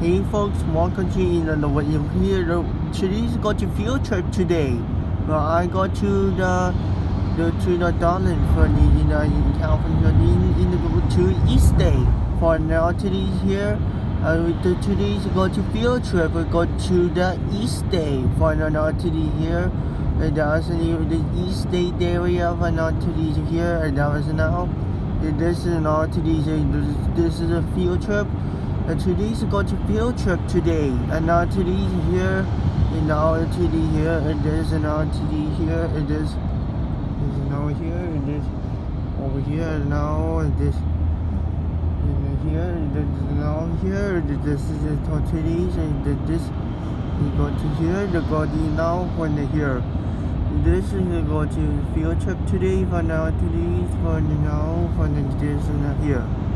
Hey folks, welcome to the way here. Today's got to field trip today. Well, I got to the the to the Darling for the in, uh, in California in in the to East Bay. For now today here. Uh, the, today's got to field trip. We got to the East Bay for now today here. And that's in the East State area for now today here. And that was now. This is now today's this is a field trip. And today's got to field trip today. And now today's here. And now today here. And there's now today here. And this is now here. And this over here. And now and this and here. And this is now here. And this is the today's and this we go to here. The to now when they here. This is go to field trip today for now today for now for this and here.